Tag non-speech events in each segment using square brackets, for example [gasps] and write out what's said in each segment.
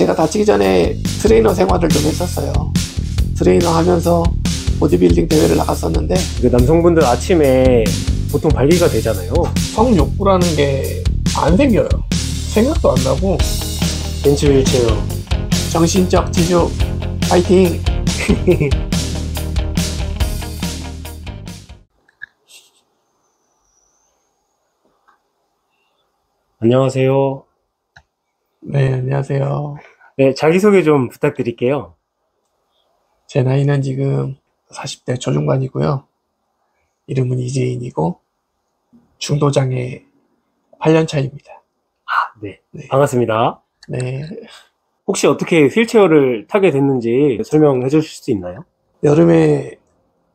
제가 다치기 전에 트레이너 생활을 좀 했었어요. 트레이너 하면서 보디빌딩 대회를 나갔었는데 그 남성분들 아침에 보통 발기가 되잖아요. 성욕구라는 게 안 생겨요. 생각도 안 나고 벤치 휠체어. 정신적 지주 파이팅! [laughs] 안녕하세요. 네, 안녕하세요. 네, 자기소개 좀 부탁드릴게요. 제 나이는 지금 40대 초중반이고요. 이름은 이재인이고 중도장애 8년 차입니다. 네, 네. 반갑습니다. 네, 혹시 어떻게 휠체어를 타게 됐는지 설명해 주실 수 있나요? 여름에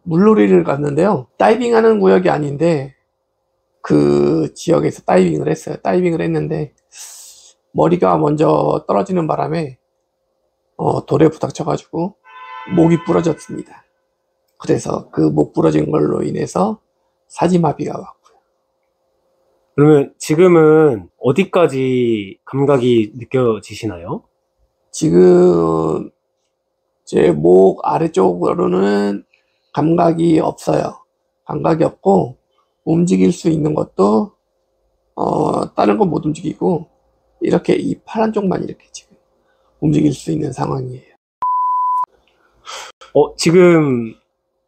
물놀이를 갔는데요. 다이빙하는 구역이 아닌데 그 지역에서 다이빙을 했어요. 다이빙을 했는데 머리가 먼저 떨어지는 바람에 어, 돌에 부닥쳐가지고 목이 부러졌습니다. 그래서 그 목 부러진 걸로 인해서 사지마비가 왔고요. 그러면 지금은 어디까지 감각이 느껴지시나요? 지금 제 목 아래쪽으로는 감각이 없어요. 감각이 없고 움직일 수 있는 것도 어 다른 건 못 움직이고 이렇게 이 파란 쪽만 이렇게 지금 움직일 수 있는 상황이에요. 어, 지금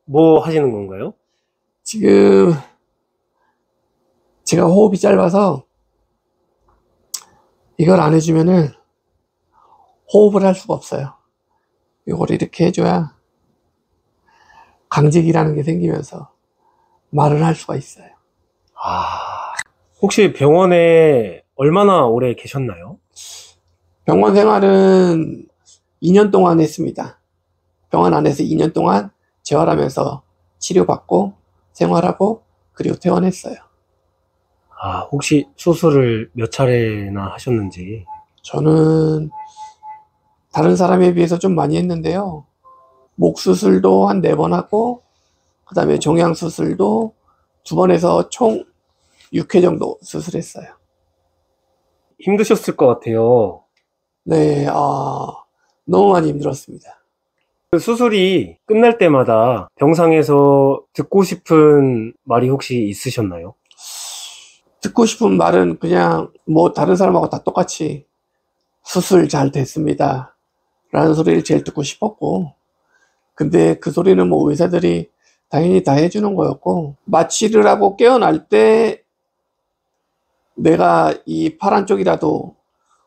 뭐 하시는 건가요? 지금 제가 호흡이 짧아서 이걸 안 해주면은 호흡을 할 수가 없어요. 이걸 이렇게 해줘야 강직이라는 게 생기면서 말을 할 수가 있어요. 아, 혹시 병원에 얼마나 오래 계셨나요? 병원 생활은 2년 동안 했습니다. 병원 안에서 2년 동안 재활하면서 치료받고 생활하고 그리고 퇴원했어요. 아, 혹시 수술을 몇 차례나 하셨는지. 저는 다른 사람에 비해서 좀 많이 했는데요. 목 수술도 한 네 번 하고, 그 다음에 종양 수술도 두번 해서 총 6회 정도 수술했어요. 힘드셨을 것 같아요. 네, 아, 너무 많이 힘들었습니다. 그 수술이 끝날 때마다 병상에서 듣고 싶은 말이 혹시 있으셨나요? 듣고 싶은 말은 그냥 뭐 다른 사람하고 다 똑같이 수술 잘 됐습니다. 라는 소리를 제일 듣고 싶었고, 근데 그 소리는 뭐 의사들이 당연히 다 해주는 거였고, 마취를 하고 깨어날 때 내가 이 파란 쪽이라도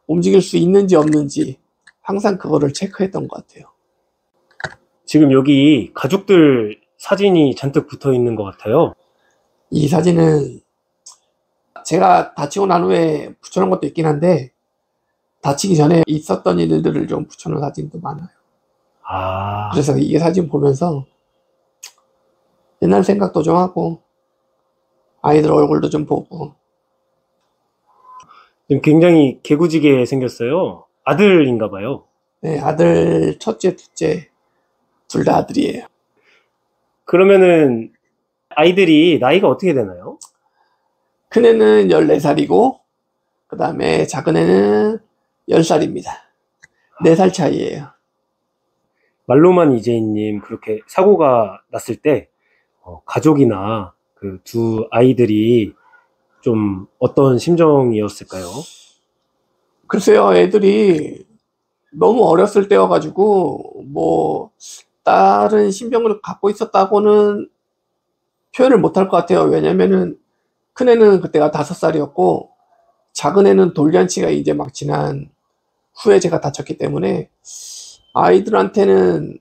움직일 수 있는지 없는지 항상 그거를 체크했던 것 같아요. 지금 여기 가족들 사진이 잔뜩 붙어 있는 것 같아요. 이 사진은 제가 다치고 난 후에 붙여놓은 것도 있긴 한데, 다치기 전에 있었던 일들을 좀 붙여놓은 사진도 많아요. 아, 그래서 이 사진 보면서 옛날 생각도 좀 하고, 아이들 얼굴도 좀 보고, 지금 굉장히 개구지게 생겼어요. 아들인가 봐요. 네, 아들 첫째, 둘째, 둘 다 아들이에요. 그러면은 아이들이 나이가 어떻게 되나요? 큰애는 14살이고, 그 다음에 작은 애는 10살입니다. 4살 차이예요. 말로만 이재인님 그렇게 사고가 났을 때 어, 가족이나 그 두 아이들이 좀 어떤 심정이었을까요? 글쎄요, 애들이 너무 어렸을 때여가지고, 뭐, 다른 신병을 갖고 있었다고는 표현을 못할 것 같아요. 왜냐면은, 큰애는 그때가 다섯 살이었고, 작은 애는 돌잔치가 이제 막 지난 후에 제가 다쳤기 때문에, 아이들한테는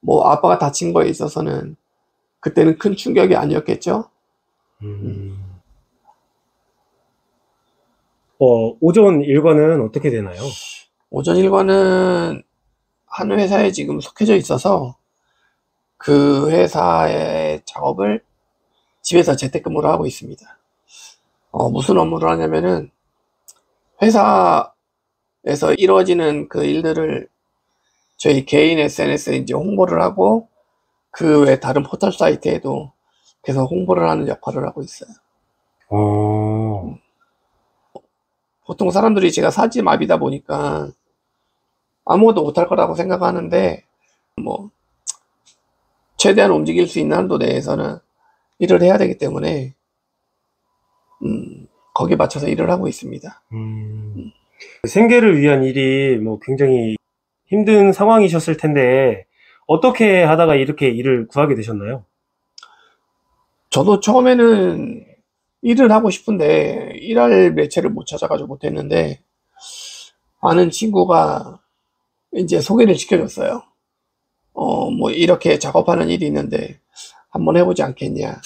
뭐, 아빠가 다친 거에 있어서는, 그때는 큰 충격이 아니었겠죠? 음. 어, 오전 일과는 어떻게 되나요? 오전 일과는 한 회사에 지금 속해져 있어서 그 회사의 작업을 집에서 재택근무를 하고 있습니다. 어, 무슨 업무를 하냐면은 회사에서 이루어지는 그 일들을 저희 개인 SNS에 이제 홍보를 하고 그 외 다른 포털 사이트에도 계속 홍보를 하는 역할을 하고 있어요. 어, 보통 사람들이 제가 사지마비다 보니까 아무것도 못할 거라고 생각하는데 뭐 최대한 움직일 수 있는 한도 내에서는 일을 해야 되기 때문에 음, 거기에 맞춰서 일을 하고 있습니다. 음, 생계를 위한 일이 뭐 굉장히 힘든 상황이셨을 텐데 어떻게 하다가 이렇게 일을 구하게 되셨나요? 저도 처음에는 일을 하고 싶은데 일할 매체를 못 찾아가지고 못했는데 아는 친구가 이제 소개를 시켜줬어요. 어, 뭐 이렇게 작업하는 일이 있는데 한번 해보지 않겠냐.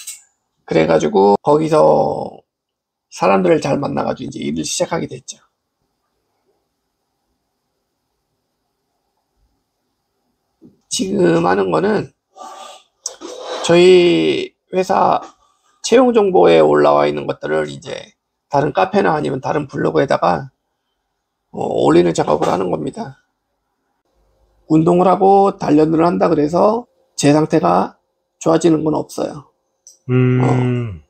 그래가지고 거기서 사람들을 잘 만나가지고 이제 일을 시작하게 됐죠. 지금 하는 거는 저희 회사 채용 정보에 올라와 있는 것들을 이제 다른 카페나 아니면 다른 블로그에다가 어, 올리는 작업을 하는 겁니다. 운동을 하고 단련을 한다 그래서 제 상태가 좋아지는 건 없어요. 음,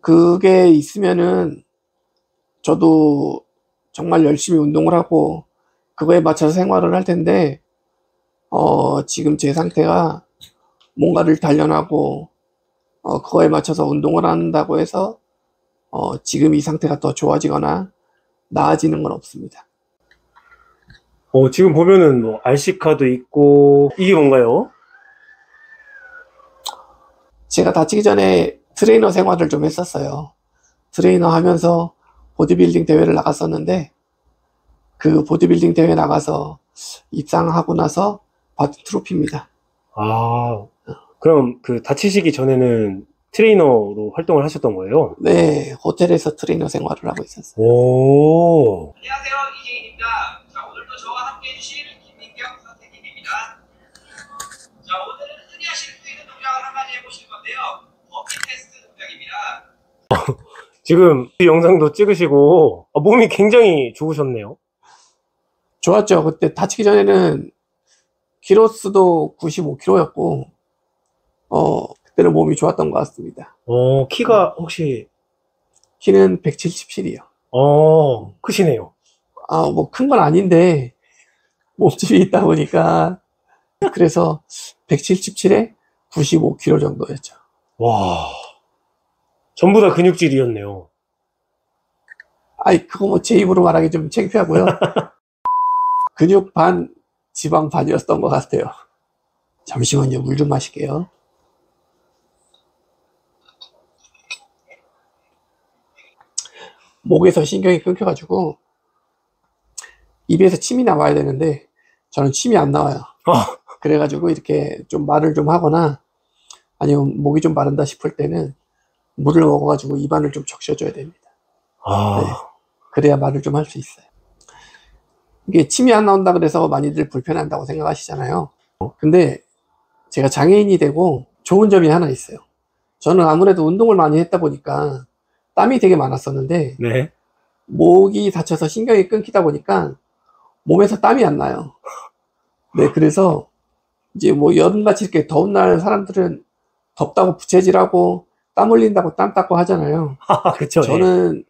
그게 있으면은 저도 정말 열심히 운동을 하고 그거에 맞춰서 생활을 할 텐데 어, 지금 제 상태가 뭔가를 단련하고 어, 그거에 맞춰서 운동을 한다고 해서 어, 지금 이 상태가 더 좋아지거나 나아지는 건 없습니다. 어, 지금 보면은 뭐 RC카도 있고 이게 뭔가요? 제가 다치기 전에 트레이너 생활을 좀 했었어요. 트레이너 하면서 보디빌딩 대회를 나갔었는데 그 보디빌딩 대회 나가서 입상하고 나서 받은 트로피입니다. 아, 그럼 그 다치시기 전에는 트레이너로 활동을 하셨던 거예요? 네, 호텔에서 트레이너 생활을 하고 있었어요. 오, 안녕하세요 이재인입니다. 자 오늘도 저와 함께 해주실 김민경 선생님입니다. 자 오늘은 흔히 하실 수 있는 동작을 한 가지 해보실 건데요. 버피 테스트 동작입니다. [laughs] 지금 이 영상도 찍으시고 아, 몸이 굉장히 좋으셨네요. 좋았죠. 그때 다치기 전에는 키로수도 95kg였고, 어, 그때는 몸이 좋았던 것 같습니다. 어, 키가 혹시 키는 177이요. 어, 크시네요. 아, 뭐 큰 건 아닌데, 몸집이 있다 보니까, 그래서 177에 95kg 정도였죠. 와, 전부 다 근육질이었네요. 아이, 그거 뭐 제 입으로 말하기 좀 창피하고요. [laughs] 근육 반, 지방 반이었던 것 같아요. 잠시만요. 물 좀 마실게요. 목에서 신경이 끊겨가지고, 입에서 침이 나와야 되는데, 저는 침이 안 나와요. 아, 그래가지고 이렇게 좀 말을 좀 하거나, 아니면 목이 좀 마른다 싶을 때는, 물을 먹어가지고 입안을 좀 적셔줘야 됩니다. 아, 네. 그래야 말을 좀 할 수 있어요. 이게 침이 안 나온다 그래서 많이들 불편한다고 생각하시잖아요. 근데 제가 장애인이 되고 좋은 점이 하나 있어요. 저는 아무래도 운동을 많이 했다 보니까 땀이 되게 많았었는데 네. 목이 다쳐서 신경이 끊기다 보니까 몸에서 땀이 안 나요. 네, 그래서 이제 뭐 여름같이 이렇게 더운 날 사람들은 덥다고 부채질하고 땀 흘린다고 땀 닦고 하잖아요. 아, [laughs] 그쵸. 예. 저는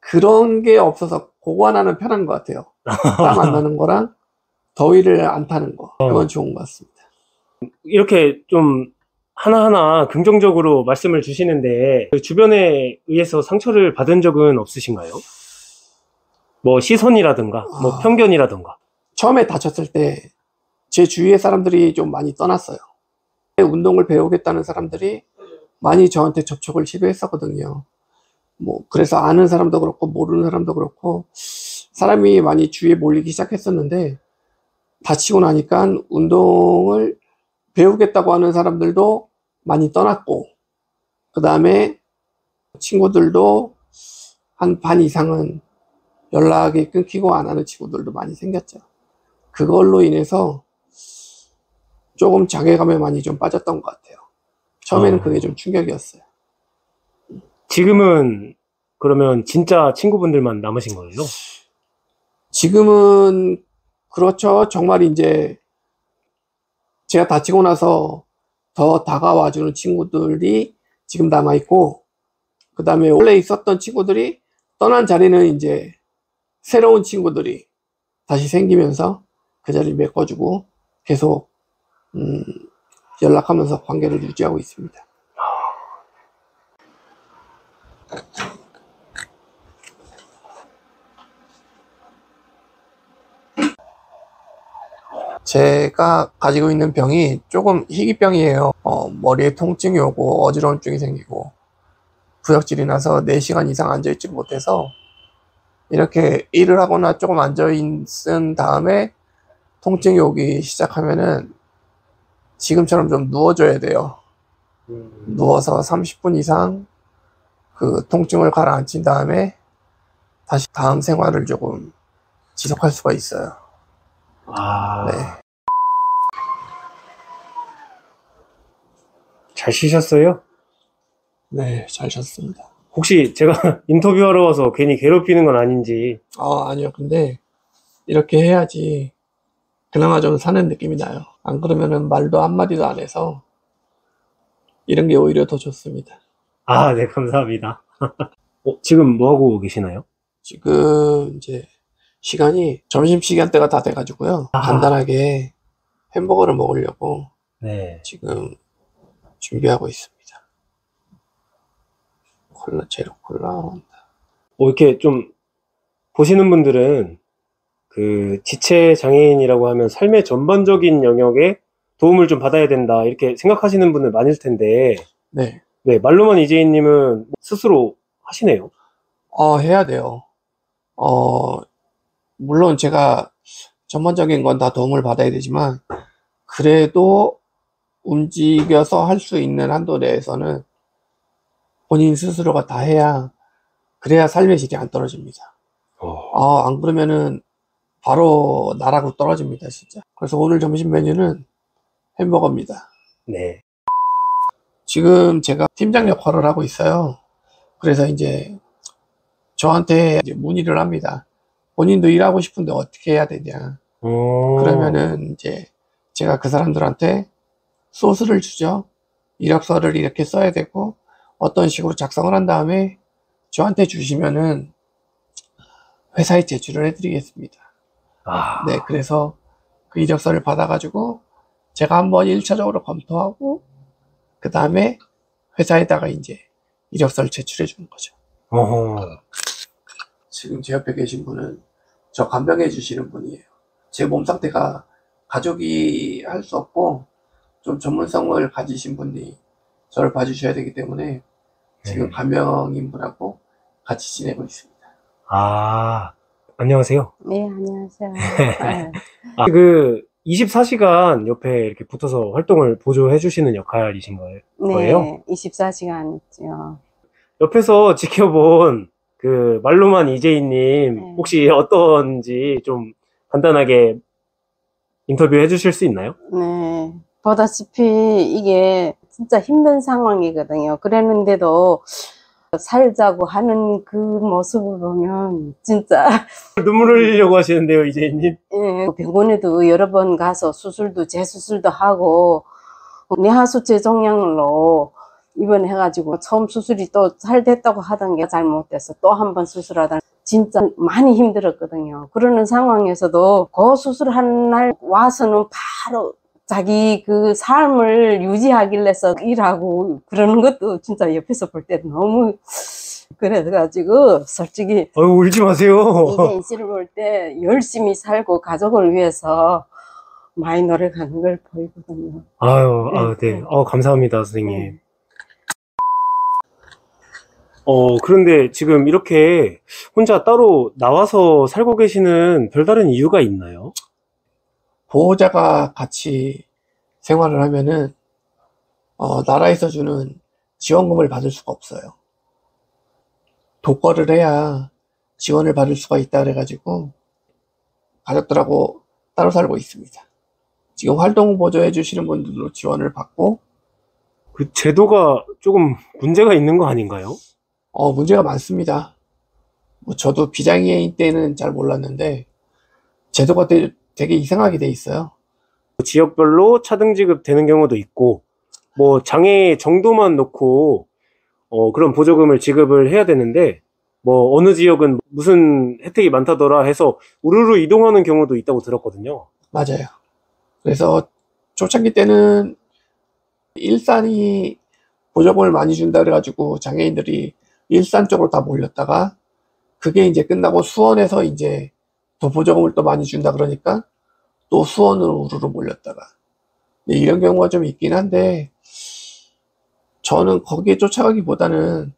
그런 게 없어서 그거 하나는 편한 것 같아요. 땀 안 나는 거랑 더위를 안 타는 거. 그건 좋은 것 같습니다. 이렇게 좀 하나하나 긍정적으로 말씀을 주시는데 그 주변에 의해서 상처를 받은 적은 없으신가요? 뭐 시선이라든가 뭐 아. 편견이라든가 처음에 다쳤을 때 제 주위의 사람들이 좀 많이 떠났어요. 운동을 배우겠다는 사람들이 많이 저한테 접촉을 시도했었거든요. 뭐, 그래서 아는 사람도 그렇고, 모르는 사람도 그렇고, 사람이 많이 주위에 몰리기 시작했었는데, 다치고 나니까 운동을 배우겠다고 하는 사람들도 많이 떠났고, 그 다음에 친구들도 한 반 이상은 연락이 끊기고 안 하는 친구들도 많이 생겼죠. 그걸로 인해서 조금 자괴감에 많이 좀 빠졌던 것 같아요. 처음에는 어. 그게 좀 충격이었어요. 지금은 그러면 진짜 친구분들만 남으신 거예요? 지금은 그렇죠. 정말 이제 제가 다치고 나서 더 다가와주는 친구들이 지금 남아있고, 그 다음에 원래 있었던 친구들이 떠난 자리는 이제 새로운 친구들이 다시 생기면서 그 자리 메꿔주고 계속 음, 연락하면서 관계를 유지하고 있습니다. 제가 가지고 있는 병이 조금 희귀병이에요. 어, 머리에 통증이 오고 어지러움증이 생기고 부역질이 나서 4시간 이상 앉아있지 못해서 이렇게 일을 하거나 조금 앉아있은 다음에 통증이 오기 시작하면은 지금처럼 좀 누워줘야 돼요. 누워서 30분 이상 그 통증을 가라앉힌 다음에 다시 다음 생활을 조금 지속할 수가 있어요. 아, 네. 잘 쉬셨어요? 네, 잘 잤습니다. 혹시 제가 [laughs] 인터뷰하러 와서 괜히 괴롭히는 건 아닌지. 아, 아니요. 근데 이렇게 해야지 그나마 좀 사는 느낌이 나요. 안 그러면은 말도 한마디도 안 해서 이런 게 오히려 더 좋습니다. 아, 네, 감사합니다. [laughs] 어, 지금 뭐 하고 계시나요? 지금 이제 시간이 점심시간대가 다 돼가지고요. 아. 간단하게 햄버거를 먹으려고 네. 지금 준비하고 있습니다. 콜라, 제로 콜라. 어, 이렇게 좀 보시는 분들은 그 지체 장애인이라고 하면 삶의 전반적인 영역에 도움을 좀 받아야 된다 이렇게 생각하시는 분들 많을 텐데 네. 네 말로만 이재인님은 스스로 하시네요. 어, 해야 돼요. 어, 물론 제가 전반적인 건 다 도움을 받아야 되지만, 그래도 움직여서 할 수 있는 한도 내에서는 본인 스스로가 다 해야, 그래야 삶의 질이 안 떨어집니다. 아, 안 그러면은 바로 나라고 떨어집니다, 진짜. 그래서 오늘 점심 메뉴는 햄버거입니다. 네. 지금 제가 팀장 역할을 하고 있어요. 그래서 이제 저한테 이제 문의를 합니다. 본인도 일하고 싶은데 어떻게 해야 되냐. 어, 그러면은 이제 제가 그 사람들한테 소스를 주죠. 이력서를 이렇게 써야 되고 어떤 식으로 작성을 한 다음에 저한테 주시면은 회사에 제출을 해드리겠습니다. 아, 네, 그래서 그 이력서를 받아가지고 제가 한번 1차적으로 검토하고 그 다음에 회사에다가 이제 이력서를 제출해 주는 거죠. 어허. 지금 제 옆에 계신 분은 저 간병해 주시는 분이에요. 제 몸 상태가 가족이 할 수 없고 좀 전문성을 가지신 분이 저를 봐주셔야 되기 때문에 지금 네. 간병인 분하고 같이 지내고 있습니다. 아, 안녕하세요. 네, 안녕하세요. [laughs] 네. 아, 그 24시간 옆에 이렇게 붙어서 활동을 보조해 주시는 역할이신 거예요? 네, 24시간 있죠. 옆에서 지켜본 그 말로만 이재희님 네. 혹시 어떤지 좀 간단하게 인터뷰 해 주실 수 있나요? 네, 보다시피 이게 진짜 힘든 상황이거든요. 그랬는데도 살자고 하는 그 모습을 보면 진짜 [laughs] 눈물 흘리려고 하시는데요, 이재희님. 예, 병원에도 여러 번 가서 수술도 재수술도 하고 뇌하수 제종양으로 입원해가지고 처음 수술이 또 잘 됐다고 하던 게 잘못돼서 또 한 번 수술하다 진짜 많이 힘들었거든요. 그러는 상황에서도 그 수술한 날 와서는 바로 자기 그 삶을 유지하길래서 일하고 그러는 것도 진짜 옆에서 볼 때 너무 그래가지고 솔직히 어유 울지 마세요. 이재인 씨를 볼 때 열심히 살고 가족을 위해서 많이 노력하는 걸 보이거든요. 아유, 아유, 네. 네. 어, 감사합니다, 선생님. 네. 어, 그런데 지금 이렇게 혼자 따로 나와서 살고 계시는 별다른 이유가 있나요? 보호자가 같이 생활을 하면은 어, 나라에서 주는 지원금을 받을 수가 없어요. 독거를 해야 지원을 받을 수가 있다 그래가지고 가족들하고 따로 살고 있습니다. 지금 활동 보조해 주시는 분들도 지원을 받고 그 제도가 조금 문제가 있는 거 아닌가요? 어, 문제가 많습니다. 뭐 저도 비장애인 때는 잘 몰랐는데 제도가 되- 되게 이상하게 돼 있어요. 지역별로 차등 지급되는 경우도 있고, 뭐 장애 정도만 놓고 어, 그런 보조금을 지급을 해야 되는데, 뭐 어느 지역은 무슨 혜택이 많다더라 해서 우르르 이동하는 경우도 있다고 들었거든요. 맞아요. 그래서 초창기 때는 일산이 보조금을 많이 준다 그래가지고 장애인들이 일산 쪽으로 다 몰렸다가 그게 이제 끝나고 수원에서 이제 더 보조금을 또 많이 준다 그러니까 또 수원으로 우르르 몰렸다가 네, 이런 경우가 좀 있긴 한데 저는 거기에 쫓아가기보다는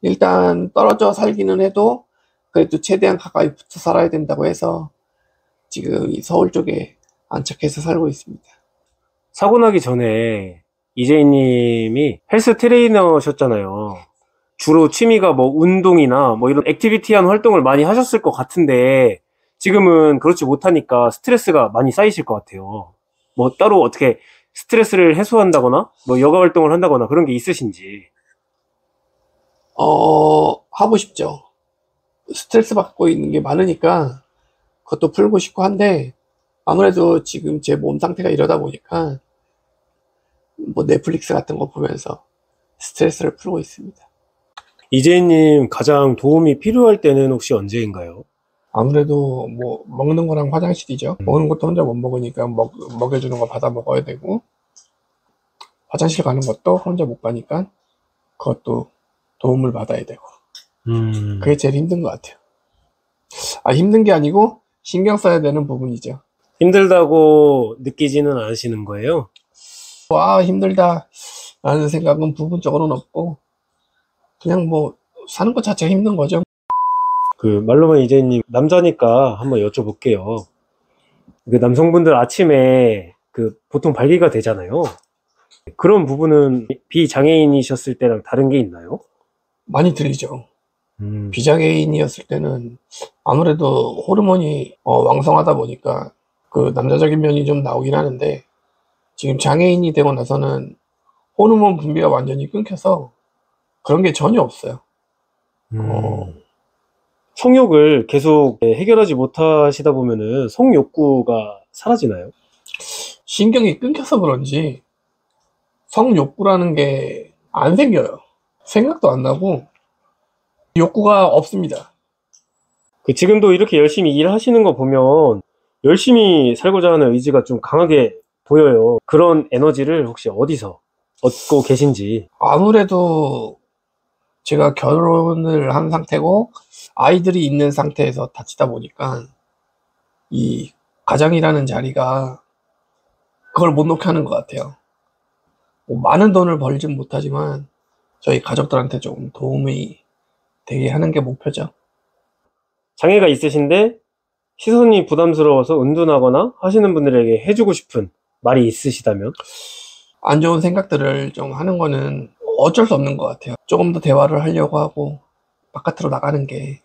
일단 떨어져 살기는 해도 그래도 최대한 가까이 붙어 살아야 된다고 해서 지금 이 서울 쪽에 안착해서 살고 있습니다. 사고 나기 전에 이재희님이 헬스 트레이너셨잖아요. 주로 취미가 뭐 운동이나 뭐 이런 액티비티한 활동을 많이 하셨을 것 같은데 지금은 그렇지 못하니까 스트레스가 많이 쌓이실 것 같아요. 뭐 따로 어떻게 스트레스를 해소한다거나 뭐 여가 활동을 한다거나 그런 게 있으신지. 어, 하고 싶죠. 스트레스 받고 있는 게 많으니까 그것도 풀고 싶고 한데 아무래도 지금 제 몸 상태가 이러다 보니까 뭐 넷플릭스 같은 거 보면서 스트레스를 풀고 있습니다. 이재희님 가장 도움이 필요할 때는 혹시 언제인가요? 아무래도 뭐 먹는 거랑 화장실이죠. 먹는 것도 혼자 못 먹으니까 먹, 먹여주는 거 받아 먹어야 되고 화장실 가는 것도 혼자 못 가니까 그것도 도움을 받아야 되고 음, 그게 제일 힘든 것 같아요. 아 힘든 게 아니고 신경 써야 되는 부분이죠. 힘들다고 느끼지는 않으시는 거예요? 와 힘들다 라는 생각은 부분적으로는 없고 그냥 뭐 사는 것 자체가 힘든 거죠. 그 말로만 이재희님 남자니까 한번 여쭤볼게요. 그 남성분들 아침에 그 보통 발기가 되잖아요. 그런 부분은 비장애인이셨을 때랑 다른 게 있나요? 많이 들리죠. 음, 비장애인이었을 때는 아무래도 호르몬이 어, 왕성하다 보니까 그 남자적인 면이 좀 나오긴 하는데 지금 장애인이 되고 나서는 호르몬 분비가 완전히 끊겨서 그런 게 전혀 없어요. 어. 성욕을 계속 해결하지 못하시다 보면은 성욕구가 사라지나요? 신경이 끊겨서 그런지 성욕구라는 게 안 생겨요. 생각도 안 나고 욕구가 없습니다. 그 지금도 이렇게 열심히 일하시는 거 보면 열심히 살고자 하는 의지가 좀 강하게 보여요. 그런 에너지를 혹시 어디서 얻고 계신지. 아무래도 제가 결혼을 한 상태고 아이들이 있는 상태에서 다치다 보니까 이 가장이라는 자리가 그걸 못 놓게 하는 것 같아요. 뭐 많은 돈을 벌진 못하지만 저희 가족들한테 조금 도움이 되게 하는 게 목표죠. 장애가 있으신데 시선이 부담스러워서 은둔하거나 하시는 분들에게 해주고 싶은 말이 있으시다면? 안 좋은 생각들을 좀 하는 거는 어쩔 수 없는 것 같아요. 조금 더 대화를 하려고 하고 바깥으로 나가는 게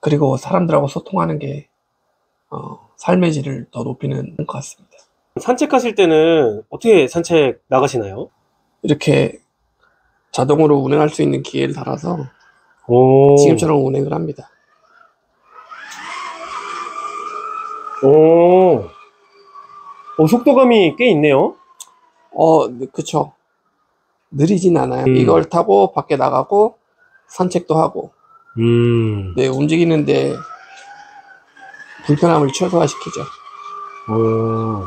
그리고 사람들하고 소통하는 게 어, 삶의 질을 더 높이는 것 같습니다. 산책하실 때는 어떻게 산책 나가시나요? 이렇게 자동으로 운행할 수 있는 기계를 달아서 오, 지금처럼 운행을 합니다. 오, 오, 속도감이 꽤 있네요. 어, 네, 그쵸. 느리진 않아요. 음. 이걸 타고 밖에 나가고 산책도 하고, 음, 네, 움직이는데 불편함을 최소화시키죠. 오.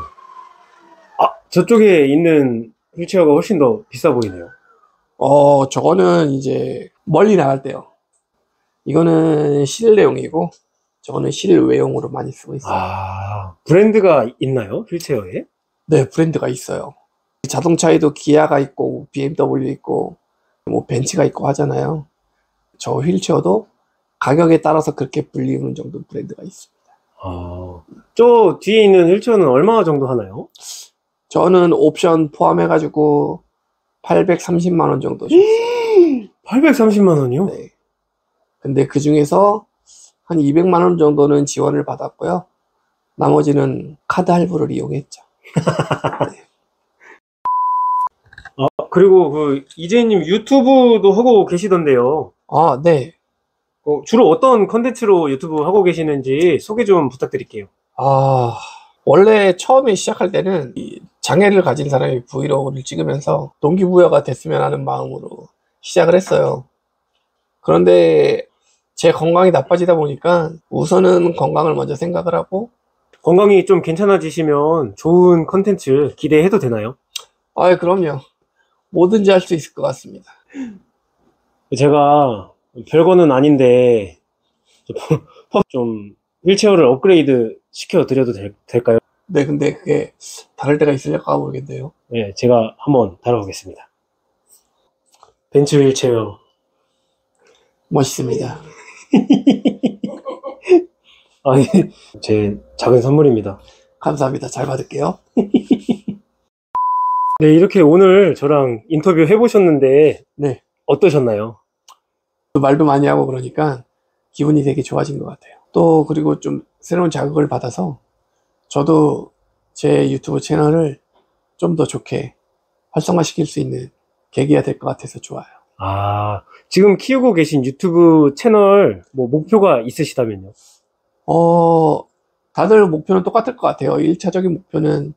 아, 저쪽에 있는 휠체어가 훨씬 더 비싸 보이네요. 어, 저거는 이제 멀리 나갈 때요. 이거는 실내용이고, 저거는 실외용으로 많이 쓰고 있어요. 아, 브랜드가 있나요? 휠체어에? 네, 브랜드가 있어요. 자동차에도 기아가 있고, BMW 있고, 뭐 벤츠가 있고 하잖아요. 저 휠체어도 가격에 따라서 그렇게 불리는 정도 브랜드가 있습니다. 아, 저 뒤에 있는 휠체어는 얼마 정도 하나요? 저는 옵션 포함해가지고 830만 원 정도. 830만 [gasps] 원이요? 네. 근데 그 중에서 한 200만 원 정도는 지원을 받았고요. 나머지는 카드 할부를 이용했죠. 아, [laughs] 그리고 그 이재희님 유튜브도 하고 계시던데요. 아, 네. 어, 주로 어떤 컨텐츠로 유튜브 하고 계시는지 소개 좀 부탁드릴게요. 아, 원래 처음에 시작할 때는 이 장애를 가진 사람이 브이로그를 찍으면서 동기부여가 됐으면 하는 마음으로 시작을 했어요. 그런데 제 건강이 나빠지다 보니까 우선은 건강을 먼저 생각을 하고 건강이 좀 괜찮아지시면 좋은 컨텐츠 기대해도 되나요? 아, 그럼요. 뭐든지 할 수 있을 것 같습니다. 제가 별거는 아닌데 좀- 좀 휠체어를 업그레이드 시켜 드려도 될, 될까요? 네, 근데 그게 다를 때가 있을까 모르겠네요. 네, 제가 한번 다뤄보겠습니다. 벤츠 휠체어. 멋있습니다. [laughs] 아, 제 작은 선물입니다. 감사합니다. 잘 받을게요. [laughs] 네, 이렇게 오늘 저랑 인터뷰 해보셨는데 네. 어떠셨나요? 말도 많이 하고 그러니까 기분이 되게 좋아진 것 같아요. 또 그리고 좀 새로운 자극을 받아서 저도 제 유튜브 채널을 좀 더 좋게 활성화시킬 수 있는 계기가 될 것 같아서 좋아요. 아, 지금 키우고 계신 유튜브 채널 뭐 목표가 있으시다면요? 어, 다들 목표는 똑같을 것 같아요. 1차적인 목표는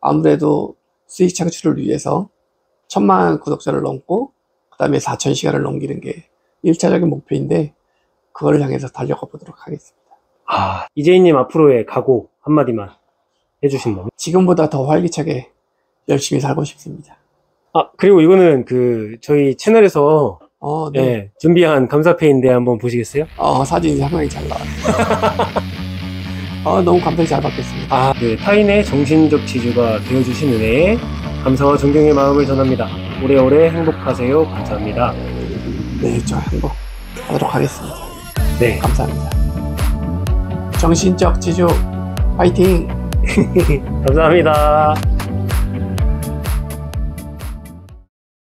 아무래도 수익 창출을 위해서 천만 구독자를 넘고 그 다음에 4천 시간을 넘기는 게 1차적인 목표인데 그걸 향해서 달려가 보도록 하겠습니다. 아, 이재희님 앞으로의 각오 한마디만 해주신다면? 지금보다 더 활기차게 열심히 살고 싶습니다. 아, 그리고 이거는 그 저희 채널에서 어, 네. 예, 준비한 감사페이인데 한번 보시겠어요? 어, 사진이 상당히 잘 나왔어요. [laughs] 어, 너무 감사히 잘 받겠습니다. 아, 네, 타인의 정신적 지주가 되어주신 은혜에 감사와 존경의 마음을 전합니다. 오래오래 행복하세요. 감사합니다. 네, 저 행복하도록 하겠습니다. 네, 감사합니다. 정신적 지주, 파이팅! [laughs] 감사합니다.